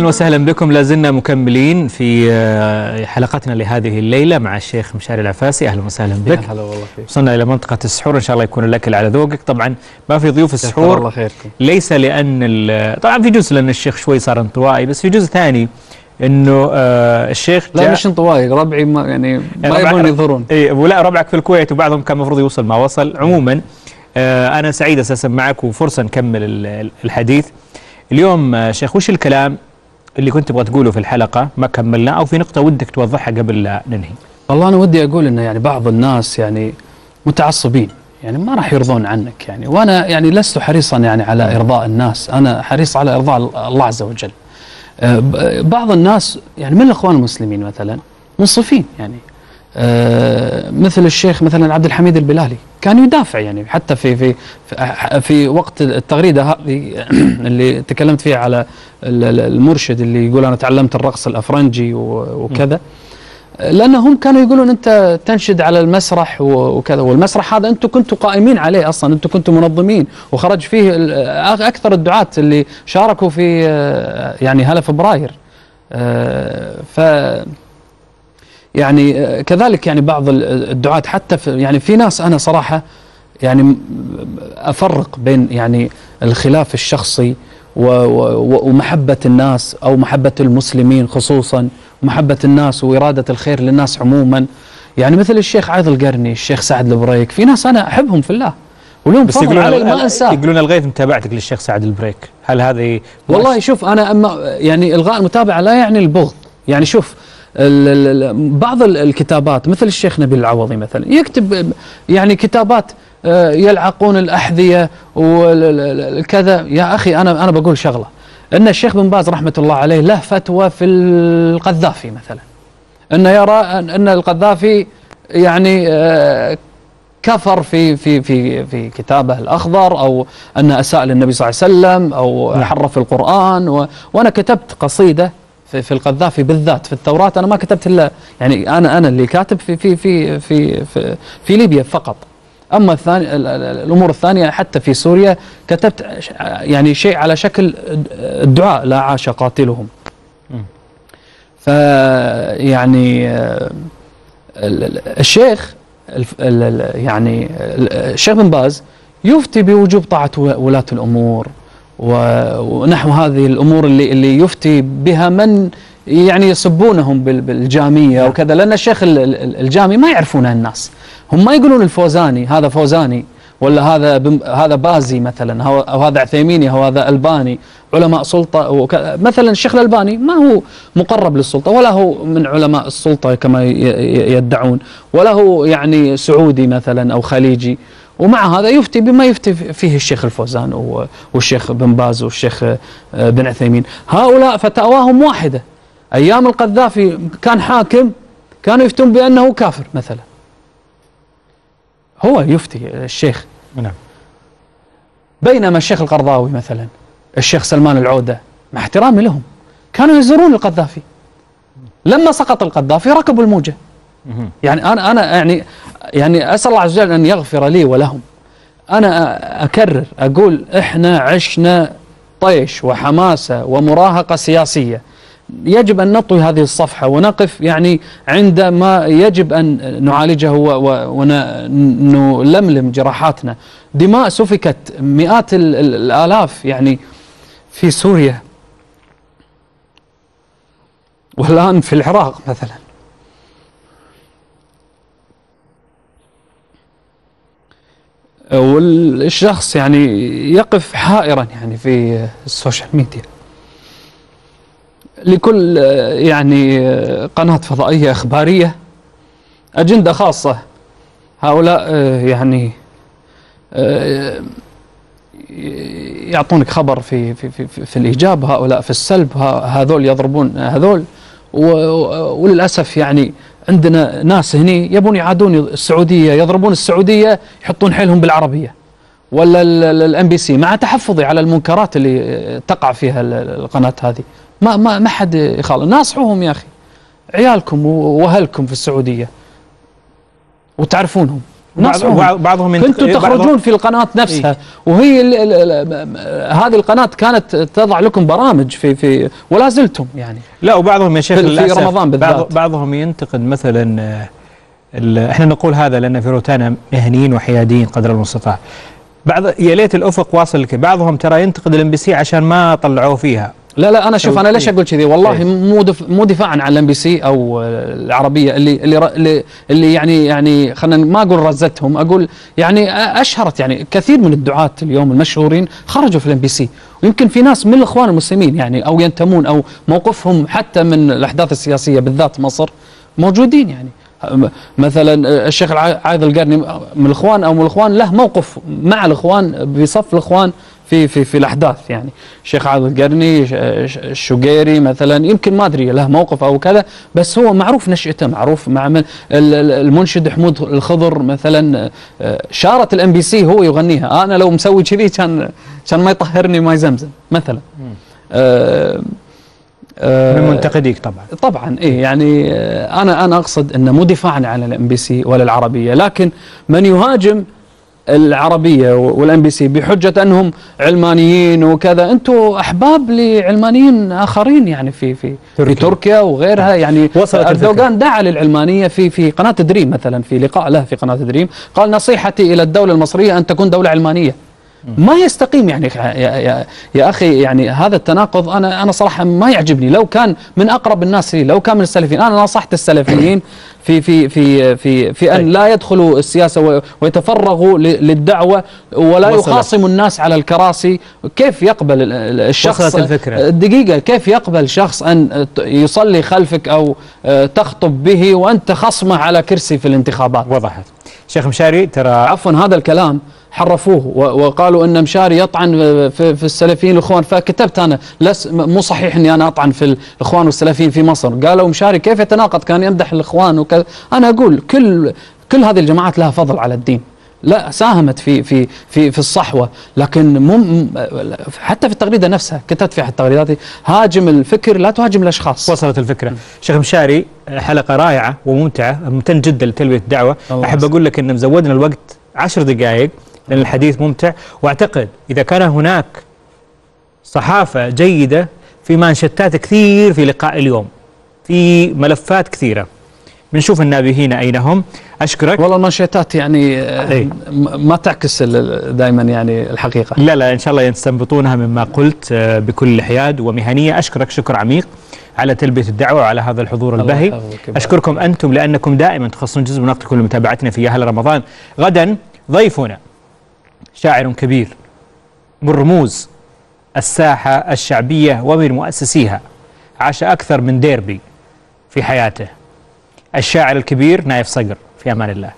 أهلا وسهلا بكم. لازلنا مكملين في آه، حلقتنا لهذه الليلة مع الشيخ مشاري العفاسي. أهلا وسهلا بك. هلا والله فيك وصلنا إلى منطقة السحور. إن شاء الله يكون الأكل على ذوقك. طبعا ما في ضيوف السحور. الله خيركم. ليس لأن طبعا في جزء لأن الشيخ شوي صار انطوائي بس في جزء ثاني إنه آه الشيخ لا مش انطوائي ربعي ما يعني ما يبون يظهرون. اي ولا ربعك في الكويت وبعضهم كان المفروض يوصل ما وصل. عموما آه أنا سعيد أساسا معك وفرصة نكمل ال- ال- الحديث. اليوم آه شيخ وش الكلام؟ اللي كنت تبغى تقوله في الحلقة ما كملناه أو في نقطة ودك توضحها قبل لا ننهي. والله أنا ودي أقول انه يعني بعض الناس يعني متعصبين يعني ما راح يرضون عنك يعني. وأنا يعني لست حريصا يعني على إرضاء الناس أنا حريص على إرضاء الله عز وجل. ب- بعض الناس يعني من الإخوان المسلمين مثلا منصفين يعني. مثل الشيخ مثلا عبد الحميد البلالي. كان يدافع يعني حتى في في في, وقت التغريدة هذه اللي تكلمت فيها على ال- ال- المرشد اللي يقول أنا تعلمت الرقص الأفرنجي وكذا. لأنهم كانوا يقولون أنت تنشد على المسرح وكذا. والمسرح هذا أنتم كنتوا قائمين عليه أصلا أنتم كنتوا منظمين. وخرج فيه أكثر الدعاة اللي شاركوا في آه، يعني هلا فبراير آه، ف يعني آه، كذلك يعني بعض ال- الدعاة حتى في يعني في ناس أنا صراحة يعني أفرق بين يعني الخلاف الشخصي و- و- ومحبة الناس أو محبة المسلمين خصوصا محبة الناس وإرادة الخير للناس عموما. يعني مثل الشيخ عايض القرني الشيخ سعد البريك في ناس أنا أحبهم في الله. ولهم بس يقولون علي ما انساه يقولون الغيت متابعتك للشيخ سعد البريك. هل هذه والله شوف أنا أما يعني إلغاء المتابعة لا يعني البغض. يعني شوف بعض ال- الكتابات مثل الشيخ نبيل العوضي مثلا يكتب يعني كتابات آه، يلعقون الأحذية وكذا يا أخي أنا أنا بقول شغلة. إن الشيخ بن باز رحمة الله عليه له فتوى في القذافي مثلا. إنه يرى ان أن القذافي يعني آه، كفر في في في في كتابه الأخضر أو ان أساء للنبي صلى الله عليه وسلم أو نعم. حرف القرآن و وأنا كتبت قصيدة في, في القذافي بالذات في التوراة. أنا ما كتبت إلا يعني أنا أنا اللي كاتب في في في في في, في ليبيا فقط. أما الثاني ال- ال- الأمور الثانية حتى في سوريا كتبت يعني شيء على شكل الدعاء لا عاش قاتلهم. فيعني ال- ال- الشيخ يعني ال- الشيخ بن باز يفتي بوجوب طاعة و- ولاة الأمور. و- ونحو هذه الأمور اللي اللي يفتي بها من يعني يسبونهم بال- بالجامية وكذا لأن الشيخ ال- ال- الجامي ما يعرفونه الناس. هم ما يقولون الفوزاني هذا فوزاني ولا هذا هذا بازي مثلا أو هذا عثيميني أو هذا ألباني علماء سلطة وك- مثلا الشيخ الألباني ما هو مقرب للسلطة ولا هو من علماء السلطة كما يدعون ولا هو يعني سعودي مثلا أو خليجي. ومع هذا يفتي بما يفتي فيه الشيخ الفوزان والشيخ بن باز والشيخ آه، بن عثيمين. هؤلاء فتاواهم واحدة. أيام القذافي كان حاكم كانوا يفتون بأنه كافر مثلا. هو يفتي الشيخ. نعم. بينما الشيخ القرضاوي مثلا الشيخ سلمان العودة مع احترامي لهم كانوا يزورون القذافي. لما سقط القذافي ركبوا الموجة. يعني أنا أنا يعني يعني أسأل الله عز وجل أن يغفر لي ولهم. أنا أ- أكرر أقول إحنا عشنا طيش وحماسة ومراهقة سياسية. يجب أن نطوي هذه الصفحة ونقف يعني عند ما يجب أن نعالجه ونلملم جراحاتنا. دماء سفكت مئات ال- ال- الآلاف يعني في سوريا والآن في العراق مثلا. والشخص يعني يقف حائرا يعني في السوشيال ميديا. لكل يعني قناة فضائية إخبارية أجندة خاصة. هؤلاء يعني يعطونك خبر في في في, في, الإيجاب هؤلاء في السلب هذول يضربون هذول. وللأسف يعني عندنا ناس هني يبون يعادون السعودية يضربون السعودية يحطون حيلهم بالعربية. ولا الام بي سي مع تحفظي على المنكرات اللي تقع فيها ال- ال- القناة هذه. ما ما ما حد يخالف ناصحوهم يا أخي. عيالكم وأهلكم في السعودية. وتعرفونهم. ناصحوهم بعض- بعضهم كنتوا بعضهم- تخرجون في القناة نفسها وهي ال ال ال هذه القناة كانت تضع لكم برامج في في ولا زلتم يعني. لا وبعضهم يا شيخ في- في رمضان بالذات. بعض بعضهم ينتقد مثلا آه، إحنا نقول هذا لأن في روتانا مهنيين وحياديين قدر المستطاع. بعض يا ليت الأفق واصل لك. بعضهم ترى ينتقد الام بي سي عشان ما طلعوه فيها. لا لا أنا شوف أنا ليش إيه. أقول كذي والله إيه. مو دف مو دفاعا عن الإم بي سي أو العربية اللي اللي اللي, اللي يعني يعني خلينا ما أقول رزتهم أقول يعني أشهرت يعني كثير من الدعاة اليوم المشهورين خرجوا في الإم بي سي ويمكن في ناس من الإخوان المسلمين يعني أو ينتمون أو موقفهم حتى من الأحداث السياسية بالذات مصر موجودين يعني مثلا الشيخ عايض القرني من الإخوان أو من الإخوان له موقف مع الإخوان بصف الإخوان في في في الأحداث يعني. الشيخ عايض القرني الشقيري مثلا يمكن ما أدري له موقف أو كذا بس هو معروف نشأته معروف مع من ال- ال- المنشد حمود الخضر مثلا آه، شارة الام بي سي هو يغنيها. أنا لو مسوي كذي كان كان ما يطهرني ماي زمزم مثلا. آه، آه، من منتقديك طبعا. طبعا إيه يعني أنا أنا أقصد إنه مو دفاعا عن الام بي سي ولا العربية لكن من يهاجم العربية والام بي سي بحجة أنهم علمانيين وكذا. أنتم أحباب لعلمانيين آخرين يعني في في تركيا. في تركيا. وغيرها. يعني وصلت أردوغان دعا للعلمانية في في قناة دريم مثلا في لقاء له في قناة دريم. قال نصيحتي إلى الدولة المصرية أن تكون دولة علمانية. ما يستقيم يعني يا, يا, يا أخي يعني هذا التناقض أنا أنا صراحة ما يعجبني. لو كان من أقرب الناس لي لو كان من السلفيين أنا نصحت السلفيين في في في في في أن لا يدخلوا السياسة و- ويتفرغوا ل- للدعوة ولا. يخاصموا الناس على الكراسي. كيف يقبل ال- ال- الشخص؟ الفكرة. دقيقة كيف يقبل شخص أن ت- يصلي خلفك أو آه، تخطب به وأنت خصمه على كرسي في الانتخابات؟ وضحت. شيخ مشاري ترى عفوا هذا الكلام حرفوه. وقالوا إن مشاري يطعن في, في السلفيين الإخوان. فكتبت أنا لس مو صحيح إني أنا أطعن في الإخوان والسلفيين في مصر. قالوا مشاري كيف يتناقض؟ كان يمدح الإخوان وكذا أنا أقول كل كل هذه الجماعات لها فضل على الدين. لا ساهمت في في في في الصحوة. لكن مو م- حتى في التغريدة نفسها كتبت في احد تغريداتي هاجم الفكر لا تهاجم الأشخاص. وصلت الفكرة. شيخ مشاري حلقة رائعة وممتعة ممتن جدا الله أحب يسلمك. أقول لك أن مزودنا الوقت عشر دقائق لأن الحديث ممتع. وأعتقد إذا كان هناك صحافة جيدة في مانشتات كثير في لقاء اليوم في ملفات كثيرة. بنشوف النابهين أين هم. أشكرك. والله المنشطات يعني آه، إيه. ما تعكس دائما يعني الحقيقة. لا لا إن شاء الله يستنبطونها مما قلت آه، بكل حياد ومهنية. أشكرك شكر عميق على تلبية الدعوة وعلى هذا الحضور البهي. أشكركم أنتم لأنكم دائما تخصصون جزء من وقتكم لمتابعتنا في أهل رمضان غدا ضيفنا شاعر كبير من رموز الساحة الشعبية ومن مؤسسيها عاش أكثر من ديربي في حياته. الشاعر الكبير نايف صقر في أمان الله.